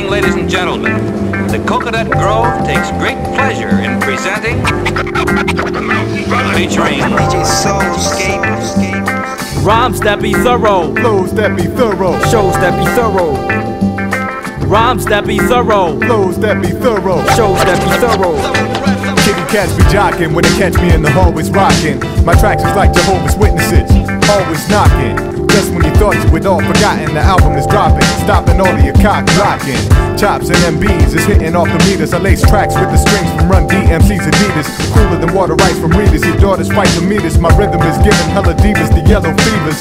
morning, ladies and gentlemen. The Coconut Grove takes great pleasure in presenting featuring Soulscape. Rhymes that be thorough, flows that be thorough, shows that be thorough. Rhymes that be thorough, flows that be thorough, shows that be thorough. Kitty cats be jocking when they catch me in the hallways rocking. My tracks is like Jehovah's Witnesses, always knocking. Just when you thought you had all forgotten, the album is dropping, stopping all of your cock blocking. Chops and MBs is hitting off the meters. I lace tracks with the strings from Run DMC's Adidas. Cooler than water rights from Rita's. Your daughters fight the meters. My rhythm is giving hella divas the yellow fevers.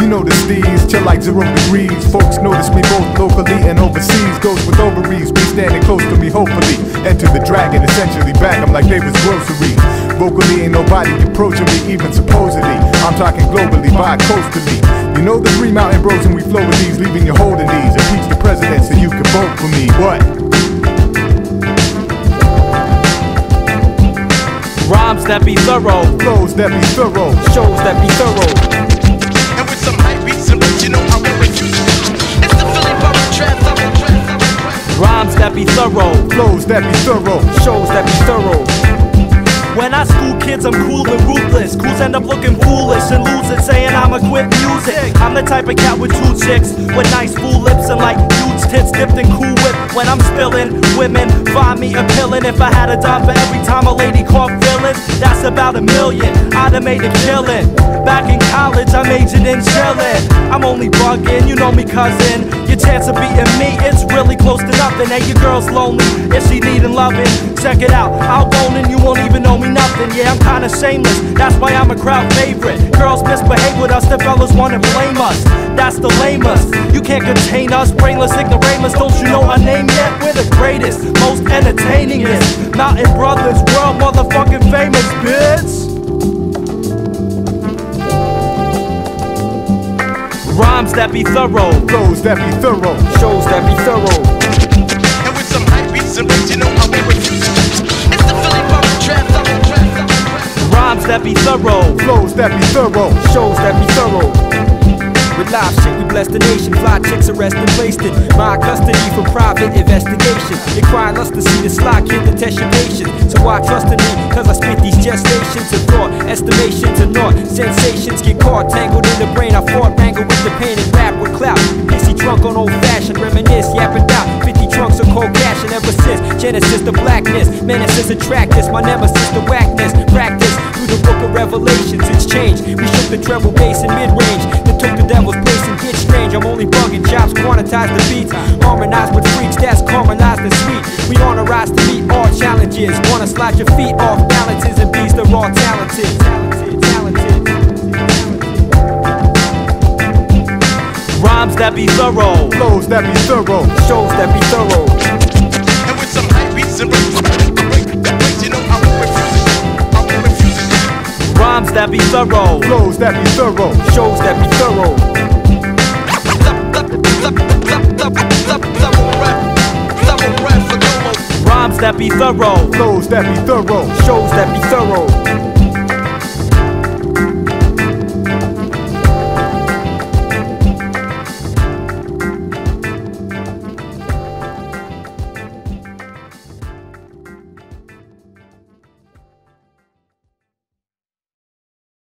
You know the steez, chill like zero degrees. Folks notice me both locally and overseas. Goes with ovaries, be standing close to me, hopefully. Enter the dragon, essentially back. I'm like David's groceries. Vocally, ain't nobody approaching me, even supposedly. I'm talking globally, to coastally. You know the three mountain bros, and we flow with these, leaving you holding these. And Impeach the president so you can vote for me. What? Rhymes that be thorough, Flows that be thorough. shows that be thorough. And with some hype beats and beats, you know I won't refuse it. It's the Philly Borough Trap. Rhymes that be thorough, Flows that be thorough. shows that be thorough. When I school kids, I'm cool and ruthless. Cools end up looking foolish and lose it, saying I'ma quit music. I'm the type of cat with two chicks with nice full lips and like huge tits dipped in cool whip. When I'm spilling, women find me appealing. If I had a dime for every time a lady caught feelings, that's about a million. I'd have made a killing. Back in college, I majored in chillin'. I'm only bugging, you know me, cousin. Your chance of beating me, it's really close to nothing. Hey, your girl's lonely, if she needin' loving, check it out. Outgoing, you won't even know me nothing. Yeah, I'm kinda shameless, that's why I'm a crowd favorite. Girls misbehave with us, the fellas wanna blame us. That's the lamest. You can't contain us, brainless ignoramus. Don't you know our name yet? We're the greatest, most entertainingest. Mountain Brothers, world motherfucking famous, bitch. That be thorough, Flows that be thorough. shows that be thorough. And with some hype beats and beats, you know I won't refuse. It's the Philly Borough Trap. Rhymes that be thorough, Flows that be thorough. shows that be thorough. With live shit, we bless the nation. Fly chicks arrested, in my custody for private investigation. Inquiring us to see the sly kid to test your patience. So I trust in me, cause I spit these gestations of thought, estimations of naught. Sensations get caught, tangled in the brain. I fought, wrangle with the pain and rap with clout. Pissy drunk on old fashioned, reminisce, yapping out. 50 trunks of cold cash, and ever since Genesis, the blackness, menaces attract this. My nemesis, Revelations. It's changed. We shook the treble bass in mid range, then took the devil's place and get strange. I'm only bugging chops, quantize the beats, harmonize with freaks that's harmonized and sweet. We on a rise to meet all challenges. Wanna slide your feet off balances and beats the raw talented. Talented, talented. Rhymes that be thorough, Flows that be thorough. shows that be thorough. And with some hype beats and beats, you know I Rhymes that be thorough, Flows that be thorough. shows that be thorough. Rhymes that be thorough, Flows that be thorough. shows that be thorough.